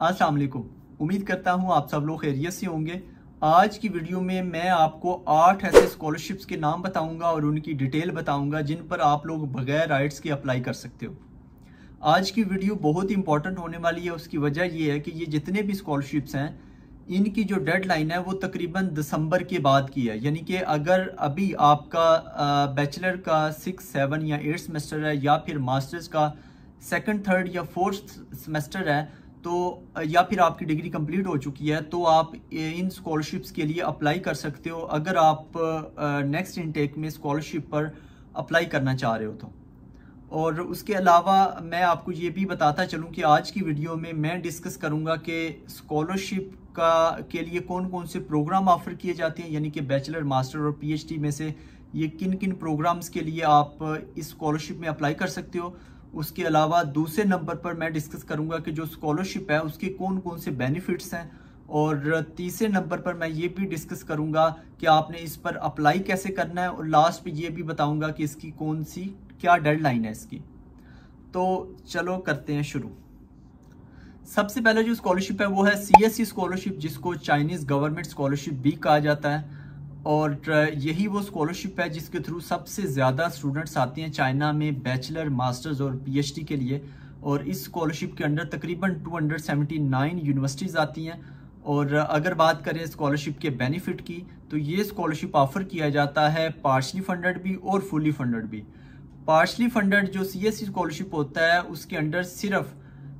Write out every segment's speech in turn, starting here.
السلام علیکم۔ امید کرتا ہوں آپ سب لوگ خیریت سے ہوں گے۔ آج کی ویڈیو میں میں آپ کو آٹھ ایسے اسکالرشپس کے نام بتاؤں گا اور ان کی ڈیٹیل بتاؤں گا جن پر آپ لوگ بغیر رائٹس کے اپلائی کر سکتے ہو۔ آج کی ویڈیو بہت امپورٹنٹ ہونے والی ہے، اس کی وجہ یہ ہے کہ یہ جتنے بھی اسکالرشپس ہیں، ان کی جو ڈیڈ لائن ہے، وہ تقریباً دسمبر کے بعد کی ہے۔ یعنی کہ اگر ابھی آپ کا بیچلر کا سکس سیون یا ایٹ سمیسٹر ہے یا پھر ماسٹرز کا سیکنڈ تھرڈ یا فورتھ سمیسٹر ہے تو، یا پھر آپ کی ڈگری کمپلیٹ ہو چکی ہے تو آپ ان اسکالرشپس کے لیے اپلائی کر سکتے ہو اگر آپ نیکسٹ انٹیک میں اسکالرشپ پر اپلائی کرنا چاہ رہے ہو تو۔ اور اس کے علاوہ میں آپ کو یہ بھی بتاتا چلوں کہ آج کی ویڈیو میں میں ڈسکس کروں گا کہ اسکالرشپ کا، کے لیے کون کون سے پروگرام آفر کیے جاتے ہیں یعنی کہ بیچلر ماسٹر اور پی ایچ ڈی میں سے یہ کن کن پروگرامز کے لیے آپ اس اسکالرشپ میں اپلائی کر سکتے ہو۔ اس کے علاوہ دوسرے نمبر پر میں ڈسکس کروں گا کہ جو اسکالرشپ ہے، اس کے کون کون سے بینیفٹس ہیں۔ اور تیسرے نمبر پر میں یہ بھی ڈسکس کروں گا کہ آپ نے اس پر اپلائی کیسے کرنا ہے۔ اور لاسٹ پہ یہ بھی بتاؤں گا کہ اس کی کون سی، کیا ڈیڈ لائن ہے اس کی۔ تو چلو کرتے ہیں شروع۔ سب سے پہلے جو اسکالرشپ ہے، وہ ہے سی ایس سی اسکالرشپ جس کو چائنیز گورنمنٹ اسکالرشپ بھی کہا جاتا ہے۔ اور یہی وہ اسکالرشپ ہے جس کے تھرو سب سے زیادہ اسٹوڈنٹس آتے ہیں چائنا میں بیچلر ماسٹرز اور پی ایچ ڈی کے لیے اور اس اسکالرشپ کے انڈر تقریباً two hundred seventy nine universities آتی ہیں اور اگر بات کریں اسکالرشپ کے بینیفٹ کی تو یہ اسکالرشپ آفر کیا جاتا ہے پارشلی فنڈڈ بھی اور فلی فنڈڈ بھی۔ پارشلی فنڈڈ جو سی ایس سی اسکالرشپ ہوتا ہے اس کے انڈر صرف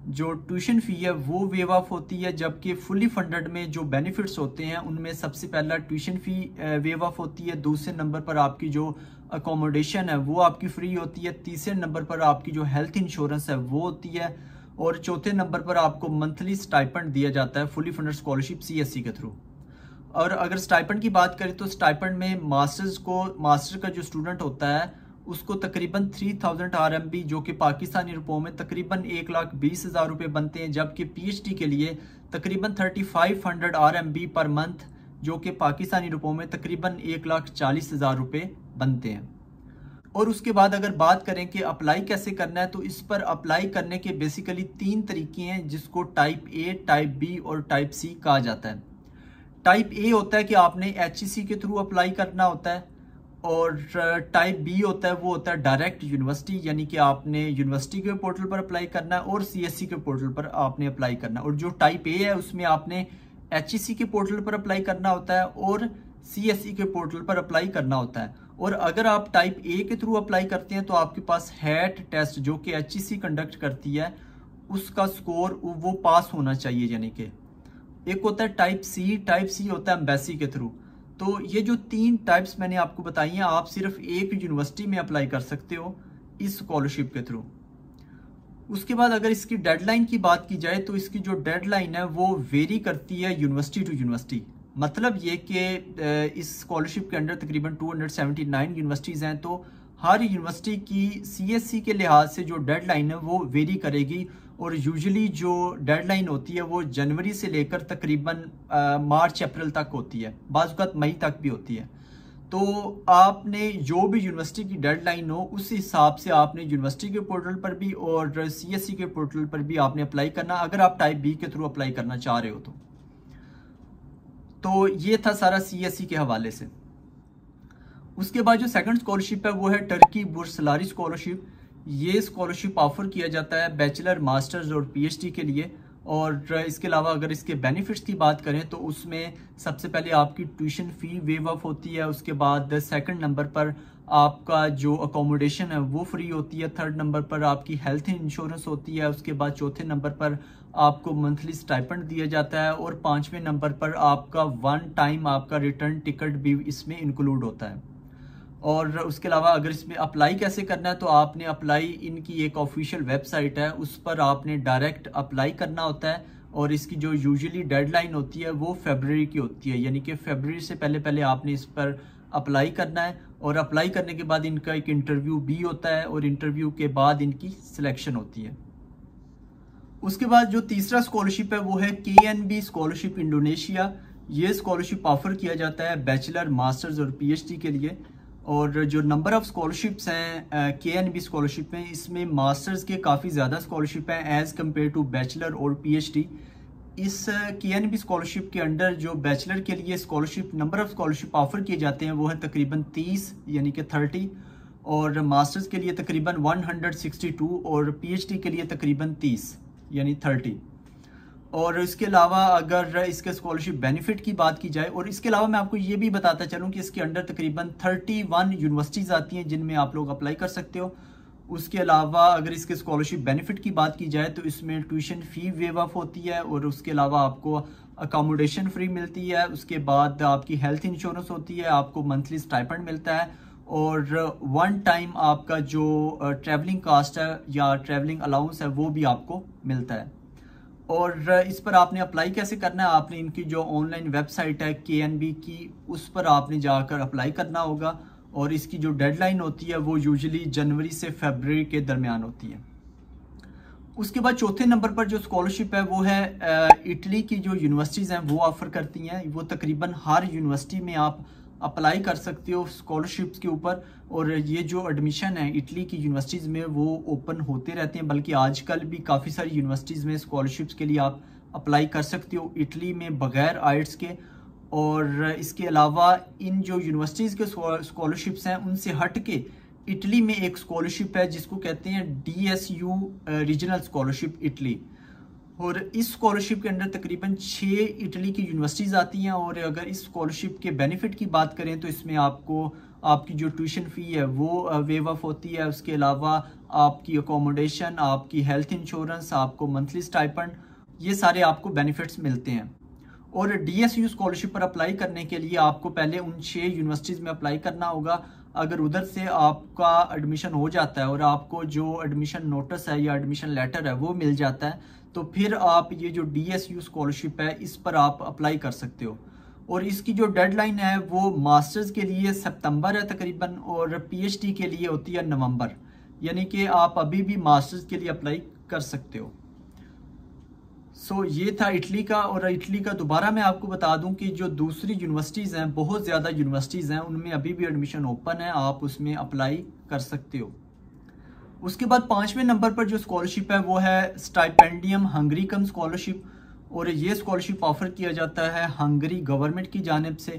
جو ٹیوشن فی ہے وہ ویو آف ہوتی ہے، جبکہ فلی فنڈڈ میں جو بینیفٹس ہوتے ہیں، ان میں سب سے پہلا ٹیوشن فی ویو آف ہوتی ہے۔ دوسرے نمبر پر آپ کی جو اکوموڈیشن ہے، وہ آپ کی فری ہوتی ہے۔ تیسرے نمبر پر آپ کی جو ہیلتھ انشورنس ہے، وہ ہوتی ہے۔ اور چوتھے نمبر پر آپ کو منتھلی سٹائپنڈ دیا جاتا ہے fully funded scholarship C S S کے تھرو اور اگر سٹائپنڈ کی بات کریں تو سٹائپنڈ میں ماسٹرز کو ماسٹر کا جو اسٹوڈنٹ ہوتا ہے اس کو تقریباً 3000 آر ایم بی جو کہ پاکستانی روپوں میں تقریباً ایک لاکھ بیس ہزار روپے بنتے ہیں، جبکہ پی ایچ ڈی کے لیے تقریباً 3500 R M B per month جو کہ پاکستانی روپوں میں تقریباً ایک لاکھ چالیس ہزار روپے بنتے ہیں۔ اور اس کے بعد اگر بات کریں کہ اپلائی کیسے کرنا ہے، تو اس پر اپلائی کرنے کے بیسیکلی تین طریقے ہیں جس کو ٹائپ اے، ٹائپ بی اور ٹائپ سی کہا جاتا ہے۔ ٹائپ اے ہوتا ہے کہ آپ نے ایچ ای سی کے تھرو اپلائی کرنا ہوتا ہے اور ٹائپ بی ہوتا ہے، وہ ہوتا ہے ڈائریکٹ یونیورسٹی یعنی کہ آپ نے یونیورسٹی کے پورٹل پر اپلائی کرنا ہے اور سی ایس سی کے پورٹل پر آپ نے اپلائی کرنا ہے اور جو ٹائپ اے ہے، اس میں آپ نے ایچ ای سی کے پورٹل پر اپلائی کرنا ہوتا ہے اور سی ایس سی کے پورٹل پر اپلائی کرنا ہوتا ہے اور اگر آپ ٹائپ اے کے تھرو اپلائی کرتے ہیں، تو آپ کے پاس ہیٹ ٹیسٹ جو کہ ایچ ای سی کنڈکٹ کرتی ہے، اس کا سکور وہ پاس ہونا چاہیے یعنی کہ ایک ہوتا ہے ٹائپ سی ٹائپ سی ہوتا ہے امبیسی کے تھرو تو یہ جو تین ٹائپس میں نے آپ کو بتائی ہیں، آپ صرف ایک یونیورسٹی میں اپلائی کر سکتے ہو اس اسکالرشپ کے تھرو اس کے بعد اگر اس کی ڈیڈ لائن کی بات کی جائے تو اس کی جو ڈیڈ لائن ہے وہ ویری کرتی ہے یونیورسٹی ٹو یونیورسٹی مطلب یہ کہ اس اسکالرشپ کے انڈر تقریباً 279 یونیورسٹیز ہیں تو ہر یونیورسٹی کی سی ایس سی کے لحاظ سے جو ڈیڈ لائن ہے وہ ویری کرے گی اور یوزلی جو ڈیڈ لائن ہوتی ہے وہ جنوری سے لے کر تقریباً مارچ، اپریل تک ہوتی ہے۔ بعض اوقات مئی تک بھی ہوتی ہے۔ تو آپ نے جو بھی یونیورسٹی کی ڈیڈ لائن ہو، اس حساب سے آپ نے یونیورسٹی کے پورٹل پر بھی اور سی ایس سی کے پورٹل پر بھی آپ نے اپلائی کرنا، اگر آپ ٹائپ بی کے تھرو اپلائی کرنا چاہ رہے ہو تو۔ تو یہ تھا سارا سی ایس سی کے حوالے سے۔ اس کے بعد جو سیکنڈ اسکالرشپ ہے وہ ہے ٹرکی برسلاری اسکالرشپ یہ اسکالرشپ آفر کیا جاتا ہے بیچلر ماسٹرز اور پی ایچ ڈی کے لیے اور اس کے علاوہ اگر اس کے بینیفٹس کی بات کریں تو اس میں سب سے پہلے آپ کی ٹیوشن فی ویو آف ہوتی ہے، اس کے بعد سیکنڈ نمبر پر آپ کا جو اکوموڈیشن ہے وہ فری ہوتی ہے تھرڈ نمبر پر آپ کی ہیلتھ انشورنس ہوتی ہے، اس کے بعد چوتھے نمبر پر آپ کو منتھلی سٹائپنڈ دیا جاتا ہے اور پانچویں نمبر پر آپ کا ون ٹائم آپ کا ریٹرن ٹکٹ بھی اس میں انکلوڈ ہوتا ہے۔ اور اس کے علاوہ اگر اس میں اپلائی کیسے کرنا ہے تو آپ نے اپلائی ان کی ایک آفیشیل ویب سائٹ ہے، اس پر آپ نے ڈائریکٹ اپلائی کرنا ہوتا ہے اور اس کی جو یوزلی ڈیڈ لائن ہوتی ہے وہ فیبرری کی ہوتی ہے یعنی کہ فیبرری سے پہلے پہلے آپ نے اس پر اپلائی کرنا ہے اور اپلائی کرنے کے بعد ان کا ایک انٹرویو بھی ہوتا ہے اور انٹرویو کے بعد ان کی سلیکشن ہوتی ہے۔ اس کے بعد جو تیسرا اسکالرشپ ہے وہ ہے K N B scholarship Indonesia یہ اسکالرشپ آفر کیا جاتا ہے بیچلر ماسٹرز اور پی ایچ ڈی کے لیے۔ اور جو نمبر آف اسکالرشپس ہیں کے این بی اسکالرشپ میں اس میں ماسٹرز کے کافی زیادہ اسکالرشپ ہیں ایز کمپیئر ٹو بیچلر اور پی ایچ ڈی اس کی این بی اسکالرشپ کے انڈر جو بیچلر کے لیے scholarship number of scholarship offer کیے جاتے ہیں وہ ہے تقریباً تیس یعنی کہ تھرٹی اور ماسٹرز کے لیے تقریباً ون ہنڈریڈ سکسٹی ٹو اور پی ایچ ڈی کے لیے تقریباً تیس یعنی تھرٹی اور اس کے علاوہ اگر اس کے اسکالرشپ بینیفٹ کی بات کی جائے، اور اس کے علاوہ میں آپ کو یہ بھی بتاتا چلوں کہ اس کے انڈر تقریباً تھرٹی ون یونیورسٹیز آتی ہیں جن میں آپ لوگ اپلائی کر سکتے ہو۔ اس کے علاوہ اگر اس کے اسکالرشپ بینیفٹ کی بات کی جائے تو اس میں ٹیوشن فی ویو آف ہوتی ہے اور اس کے علاوہ آپ کو اکاموڈیشن فری ملتی ہے۔ اس کے بعد آپ کی ہیلتھ انشورنس ہوتی ہے، آپ کو منتھلی اسٹائپنڈ ملتا ہے۔ اور ون ٹائم آپ کا جو uh, ٹریولنگ کاسٹ ہے یا ٹریولنگ الاؤنس ہے وہ بھی آپ کو ملتا ہے۔ اور اس پر آپ نے اپلائی کیسے کرنا ہے؟ آپ نے ان کی جو آن لائن ویب سائٹ ہے کے این بی کی، اس پر آپ نے جا کر اپلائی کرنا ہوگا اور اس کی جو ڈیڈ لائن ہوتی ہے وہ یوزلی جنوری سے فیبرری کے درمیان ہوتی ہے۔ اس کے بعد چوتھے نمبر پر جو اسکالرشپ ہے وہ ہے اٹلی کی جو یونیورسٹیز ہیں وہ آفر کرتی ہیں۔ وہ تقریباً ہر یونیورسٹی میں آپ اپلائی کر سکتے ہو اسکالرشپس کے اوپر اور یہ جو ایڈمیشن ہے اٹلی کی یونیورسٹیز میں وہ اوپن ہوتے رہتے ہیں بلکہ آج کل بھی کافی ساری یونیورسٹیز میں اسکالرشپس کے لیے آپ اپلائی کر سکتے ہو اٹلی میں بغیر آئٹس کے اور اس کے علاوہ ان جو یونیورسٹیز کے اسکالرشپس ہیں ان سے ہٹ کے اٹلی میں ایک اسکالرشپ ہے جس کو کہتے ہیں D S U regional scholarship Italy اور اس اسکالرشپ کے اندر تقریباً چھ اٹلی کی یونیورسٹیز آتی ہیں اور اگر اس اسکالرشپ کے بینیفٹ کی بات کریں تو اس میں آپ کو آپ کی جو ٹیوشن فی ہے وہ ویو آف ہوتی ہے۔ اس کے علاوہ آپ کی اکوموڈیشن آپ کی ہیلتھ انشورنس آپ کو منتھلی سٹائپنڈ یہ سارے آپ کو بینیفٹس ملتے ہیں۔ اور ڈی ایس یو اسکالرشپ پر اپلائی کرنے کے لیے آپ کو پہلے ان چھ یونیورسٹیز میں اپلائی کرنا ہوگا۔ اگر ادھر سے آپ کا ایڈمیشن ہو جاتا ہے اور آپ کو جو ایڈمیشن نوٹس ہے یا ایڈمیشن لیٹر ہے وہ مل جاتا ہے، تو پھر آپ یہ جو ڈی ایس یو اسکالرشپ ہے، اس پر آپ اپلائی کر سکتے ہو۔ اور اس کی جو ڈیڈ لائن ہے وہ ماسٹرز کے لیے سپتمبر ہے تقریباً، اور پی ایچ ڈی کے لیے ہوتی ہے نومبر یعنی کہ آپ ابھی بھی ماسٹرز کے لیے اپلائی کر سکتے ہو۔ سو یہ تھا اٹلی کا اور اٹلی کا دوبارہ میں آپ کو بتا دوں کہ جو دوسری یونیورسٹیز ہیں، بہت زیادہ یونیورسٹیز ہیں، ان میں ابھی بھی ایڈمیشن اوپن ہے، آپ اس میں اپلائی کر سکتے ہو۔ اس کے بعد پانچویں نمبر پر جو اسکالرشپ ہے، وہ ہے اسٹائپینڈیم ہنگری کم اسکالرشپ اور یہ اسکالرشپ آفر کیا جاتا ہے ہنگری گورنمنٹ کی جانب سے۔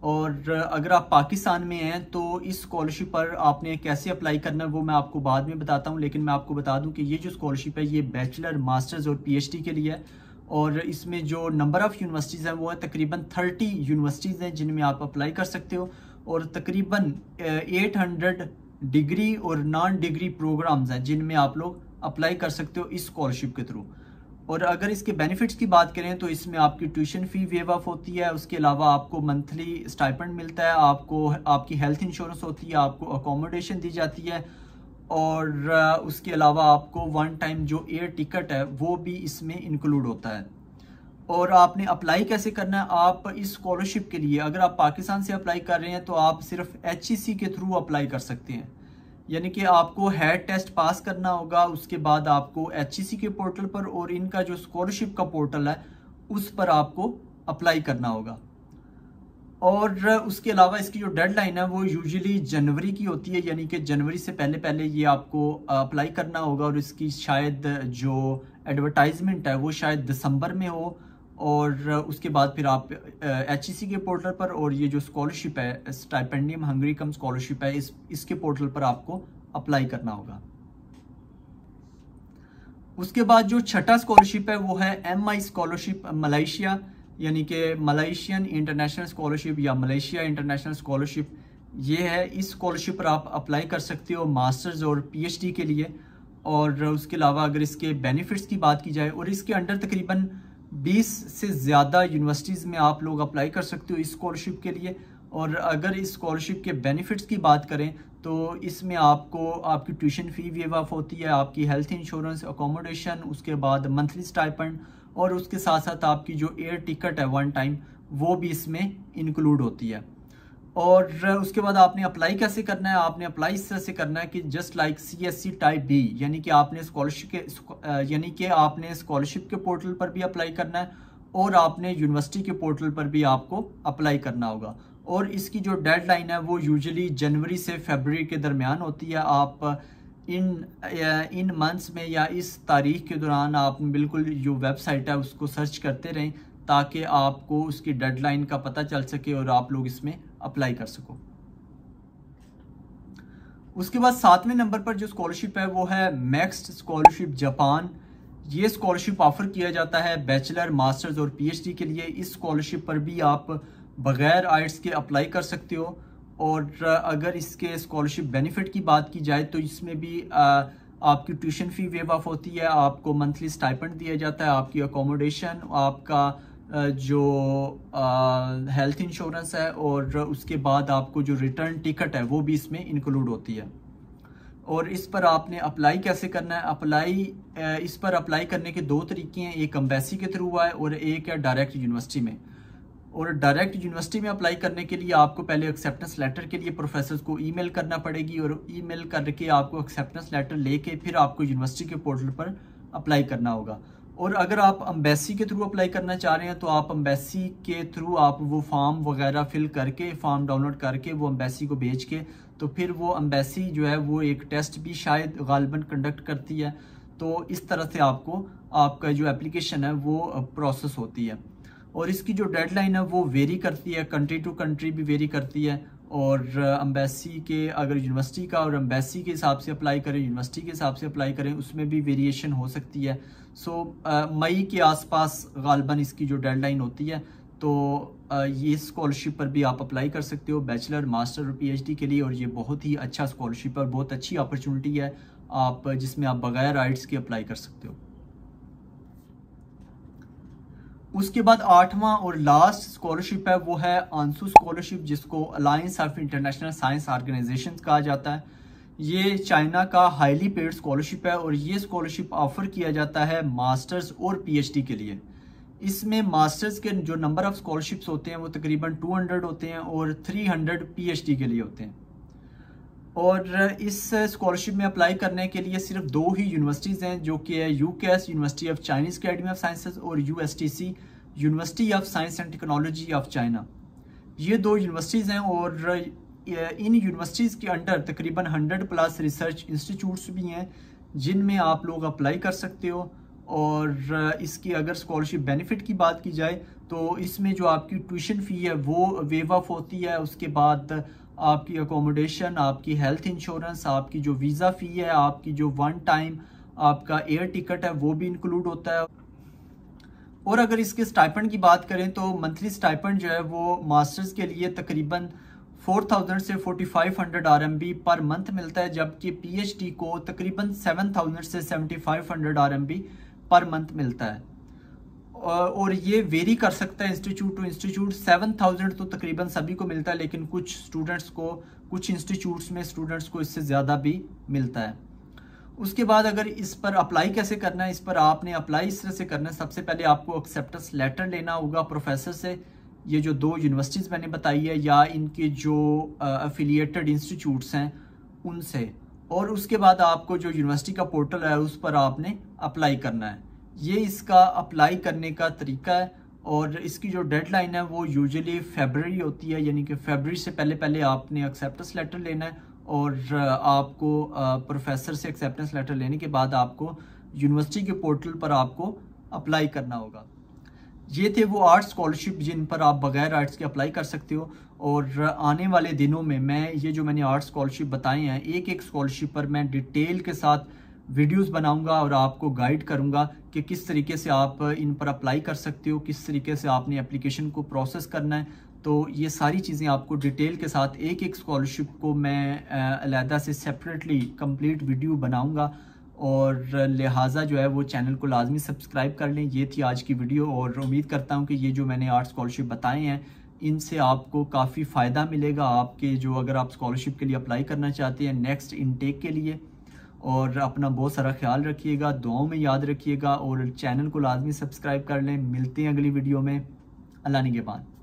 اور اگر آپ پاکستان میں ہیں تو اس اسکالرشپ پر آپ نے کیسے اپلائی کرنا ہے وہ میں آپ کو بعد میں بتاتا ہوں، لیکن میں آپ کو بتا دوں کہ یہ جو اسکالرشپ ہے، یہ بیچلر ماسٹرز اور پی ایچ ڈی کے لیے ہے۔ اور اس میں جو نمبر آف یونیورسٹیز ہیں، وہ ہے تقریباً تھرٹی یونیورسٹیز ہیں جن میں آپ اپلائی کر سکتے ہو۔ اور تقریباً ایٹ ہنڈریڈ ڈگری اور نان ڈگری پروگرامز ہیں جن میں آپ لوگ اپلائی کر سکتے ہو اس اسکالرشپ کے تھرو اور اگر اس کے بینیفٹس کی بات کریں تو اس میں آپ کی ٹیوشن فی ویو آف ہوتی ہے، اس کے علاوہ آپ کو منتھلی اسٹائپنڈ ملتا ہے، آپ کو آپ کی ہیلتھ انشورنس ہوتی ہے، آپ کو اکوموڈیشن دی جاتی ہے اور اس کے علاوہ آپ کو ون ٹائم جو ایئر ٹکٹ ہے وہ بھی اس میں انکلوڈ ہوتا ہے۔ اور آپ نے اپلائی کیسے کرنا ہے؟ آپ اس اسکالرشپ کے لیے، اگر آپ پاکستان سے اپلائی کر رہے ہیں تو آپ صرف ایچ ای سی کے تھرو اپلائی کر سکتے ہیں۔ یعنی کہ آپ کو ہیڈ ٹیسٹ پاس کرنا ہوگا، اس کے بعد آپ کو ایچ ای سی کے پورٹل پر اور ان کا جو اسکالرشپ کا پورٹل ہے، اس پر آپ کو اپلائی کرنا ہوگا۔ اور اس کے علاوہ اس کی جو ڈیڈ لائن ہے، وہ یوزلی جنوری کی ہوتی ہے یعنی کہ جنوری سے پہلے پہلے یہ آپ کو اپلائی کرنا ہوگا اور اس کی شاید جو ایڈورٹائزمنٹ ہے، وہ شاید دسمبر میں ہو۔ اور اس کے بعد پھر آپ ایچ ای سی کے پورٹل پر اور یہ جو اسکالرشپ ہے اسٹائپینڈیم ہنگری کم اسکالرشپ ہے، اس اس کے پورٹل پر آپ کو اپلائی کرنا ہوگا۔ اس کے بعد جو چھٹا اسکالرشپ ہے، وہ ہے ایم آئی اسکالرشپ ملائیشیا یعنی کہ ملائیشین انٹرنیشنل اسکالرشپ یا ملیشیا انٹرنیشنل اسکالرشپ یہ ہے، اس اسکالرشپ پر آپ اپلائی کر سکتے ہو ماسٹرز اور پی ایچ ڈی کے لیے۔ اور اس کے علاوہ اگر اس کے بینیفٹس کی بات کی جائے، اور اس کے انڈر تقریباً بیس سے زیادہ یونیورسٹیز میں آپ لوگ اپلائی کر سکتے ہو اس اسکالرشپ کے لیے۔ اور اگر اس اسکالرشپ کے بینیفٹس کی بات کریں، تو اس میں آپ کو، آپ کی ٹیوشن فی ویو آف ہوتی ہے، آپ کی ہیلتھ انشورنس اکوموڈیشن اس کے بعد منتھلی سٹائپنڈ اور اس کے ساتھ ساتھ آپ کی جو ایئر ٹکٹ ہے ون ٹائم وہ بھی اس میں انکلوڈ ہوتی ہے۔ اور اس کے بعد آپ نے اپلائی کیسے کرنا ہے؟ آپ نے اپلائی اس طرح سے کرنا ہے کہ just like C S S type B یعنی کہ آپ نے اسکالرشپ کے یعنی کہ آپ نے اسکالرشپ کے پورٹل پر بھی اپلائی کرنا ہے اور آپ نے یونیورسٹی کے پورٹل پر بھی آپ کو اپلائی کرنا ہوگا۔ اور اس کی جو ڈیڈ لائن ہے وہ یوزلی جنوری سے فیبری کے درمیان ہوتی ہے۔ آپ ان ان منتھس میں یا اس تاریخ کے دوران آپ بالکل جو ویب سائٹ ہے اس کو سرچ کرتے رہیں۔ تاکہ آپ کو اس کی ڈیڈ لائن کا پتہ چل سکے اور آپ لوگ اس میں اپلائی کر سکو۔ اس کے بعد ساتویں نمبر پر جو اسکالرشپ ہے وہ ہے میکسٹ اسکالرشپ جاپان یہ اسکالرشپ آفر کیا جاتا ہے بیچلر ماسٹرز اور پی ایچ ڈی کے لیے۔ اس اسکالرشپ پر بھی آپ بغیر آئٹس کے اپلائی کر سکتے ہو۔ اور اگر اس کے اسکالرشپ بینیفٹ کی بات کی جائے تو اس میں بھی آپ کی ٹیوشن فی ویو آف ہوتی ہے۔ آپ کو منتھلی سٹائپنڈ دیا جاتا ہے، آپ کی اکوموڈیشن آپ کا جو ہیلتھ انشورنس ہے اور اس کے بعد آپ کو جو ریٹرن ٹکٹ ہے، وہ بھی اس میں انکلوڈ ہوتی ہے۔ اور اس پر آپ نے اپلائی کیسے کرنا ہے؟ اپلائی اس پر اپلائی کرنے کے دو طریقے ہیں، ایک امبیسی کے تھرو ہے اور ایک ہے ڈائریکٹ یونیورسٹی میں۔ اور ڈائریکٹ یونیورسٹی میں اپلائی کرنے کے لیے آپ کو پہلے ایکسیپٹنس لیٹر کے لیے پروفیسرز کو ای میل کرنا پڑے گی اور ای میل کر کے آپ کو ایکسیپٹنس لیٹر لے کے پھر آپ کو یونیورسٹی کے پورٹل پر اپلائی کرنا ہوگا۔ اور اگر آپ امبیسی کے تھرو اپلائی کرنا چاہ رہے ہیں تو آپ امبیسی کے تھرو آپ وہ فارم وغیرہ فل کر کے فارم ڈاؤن لوڈ کر کے وہ امبیسی کو بھیج کے تو پھر وہ امبیسی جو ہے وہ ایک ٹیسٹ بھی شاید غالباً کنڈکٹ کرتی ہے۔ تو اس طرح سے آپ کو آپ کا جو اپلیکیشن ہے وہ پروسیس ہوتی ہے۔ اور اس کی جو ڈیڈ لائن ہے وہ ویری کرتی ہے، کنٹری ٹو کنٹری بھی ویری کرتی ہے۔ اور امبیسی کے اگر یونیورسٹی کا اور امبیسی کے حساب سے اپلائی کریں، یونیورسٹی کے حساب سے اپلائی کریں، اس میں بھی ویریشن ہو سکتی ہے۔ سو مئی کے آس پاس غالباً اس کی جو ڈیڈ لائن ہوتی ہے، تو یہ اسکالرشپ پر بھی آپ اپلائی کر سکتے ہو بیچلر ماسٹر اور پی ایچ ڈی کے لیے، اور یہ بہت ہی اچھا اسکالرشپ ہے اور بہت اچھی اپرچونٹی ہے، آپ، جس میں آپ بغیر آئٹس کے اپلائی کر سکتے ہو۔ اس کے بعد آٹھواں اور لاسٹ اسکالرشپ ہے، وہ ہے آنسو اسکالرشپ جس کو alliance of international science organization کہا جاتا ہے۔ یہ چائنا کا ہائیلی پیڈ اسکالرشپ ہے اور یہ اسکالرشپ آفر کیا جاتا ہے ماسٹرز اور پی ایچ ڈی کے لیے۔ اس میں ماسٹرز کے جو نمبر آف اسکالرشپس ہوتے ہیں، وہ تقریباً ٹو ہنڈریڈ ہوتے ہیں اور three hundred P H D کے لیے ہوتے ہیں۔ اور اس اسکالرشپ میں اپلائی کرنے کے لیے صرف دو ہی یونیورسٹیز ہیں جو کہ ہے UCAS university of Chinese academy of sciences اور U S T C university of science and technology of China یہ دو یونیورسٹیز ہیں اور ان یونیورسٹیز کے انڈر تقریباً ہنڈریڈ پلس ریسرچ انسٹیٹیوٹس بھی ہیں جن میں آپ لوگ اپلائی کر سکتے ہو اور اس کی اگر اسکالرشپ بینیفٹ کی بات کی جائے تو اس میں جو آپ کی ٹیوشن فی ہے وہ ویو آف ہوتی ہے، اس کے بعد آپ کی اکوموڈیشن آپ کی ہیلتھ انشورنس آپ کی جو ویزا فی ہے، آپ کی جو ون ٹائم آپ کا ایئر ٹکٹ ہے، وہ بھی انکلوڈ ہوتا ہے. اور اگر اس کے سٹائپنڈ کی بات کریں تو منتھلی سٹائپنڈ جو ہے وہ ماسٹرز کے لیے تقریباً فور تھاؤزنڈ سے forty five hundred R M B per month ملتا ہے، جبکہ پی ایچ ڈی کو تقریباً سیون تھاؤزنڈ سے seventy five hundred R M B per month ملتا ہے۔ اور یہ ویری کر سکتا ہے institute to institute seven thousand تو تقریباً سبھی کو ملتا ہے، لیکن کچھ اسٹوڈنٹس کو، کچھ انسٹیٹیوٹس میں اسٹوڈنٹس کو اس سے زیادہ بھی ملتا ہے۔ اس کے بعد اگر اس پر اپلائی کیسے کرنا ہے، اس پر آپ نے اپلائی اس طرح سے کرنا ہے۔ سب سے پہلے آپ کو ایکسیپٹنس لیٹر لینا ہوگا پروفیسر سے۔ یہ جو دو یونیورسٹیز میں نے بتائی ہے، یا ان کے جو افیلیٹڈ انسٹیٹیوٹس ہیں، ان سے۔ اور اس کے بعد آپ کو جو یونیورسٹی کا پورٹل ہے، اس پر آپ نے اپلائی کرنا ہے۔ یہ اس کا اپلائی کرنے کا طریقہ ہے اور اس کی جو ڈیڈ لائن ہے وہ یوزلی فیبرری ہوتی ہے یعنی کہ فیبرری سے پہلے پہلے آپ نے ایکسیپٹنس لیٹر لینا ہے اور آپ کو پروفیسر سے ایکسیپٹنس لیٹر لینے کے بعد آپ کو یونیورسٹی کے پورٹل پر آپ کو اپلائی کرنا ہوگا۔ یہ تھے وہ آرٹس اسکالرشپ جن پر آپ بغیر آرٹس کے اپلائی کر سکتے ہو۔ اور آنے والے دنوں میں میں یہ جو میں نے آرٹس اسکالرشپ بتائے ہیں، ایک ایک اسکالرشپ پر میں ڈیٹیل کے ساتھ ویڈیوز بناؤں گا اور آپ کو گائیڈ کروں گا کہ کس طریقے سے آپ ان پر اپلائی کر سکتے ہو، کس طریقے سے آپ نے اپلیکیشن کو پروسیس کرنا ہے۔ تو یہ ساری چیزیں آپ کو ڈیٹیل کے ساتھ ایک ایک اسکالرشپ کو میں علیحدہ سے سیپریٹلی کمپلیٹ ویڈیو بناؤں گا۔ اور لہٰذا جو ہے وہ چینل کو لازمی سبسکرائب کر لیں۔ یہ تھی آج کی ویڈیو اور امید کرتا ہوں کہ یہ جو میں نے آرٹ اسکالرشپ بتائے ہیں، ان سے آپ کو کافی فائدہ ملے گا۔ آپ کے جو اگر آپ اسکالرشپ کے لیے اپلائی کرنا چاہتے ہیں نیکسٹ انٹیک کے لیے۔ اور اپنا بہت سارا خیال رکھیے گا، دعاؤں میں یاد رکھیے گا اور چینل کو لازمی سبسکرائب کر لیں۔ ملتے ہیں اگلی ویڈیو میں۔ اللہ نگہبان۔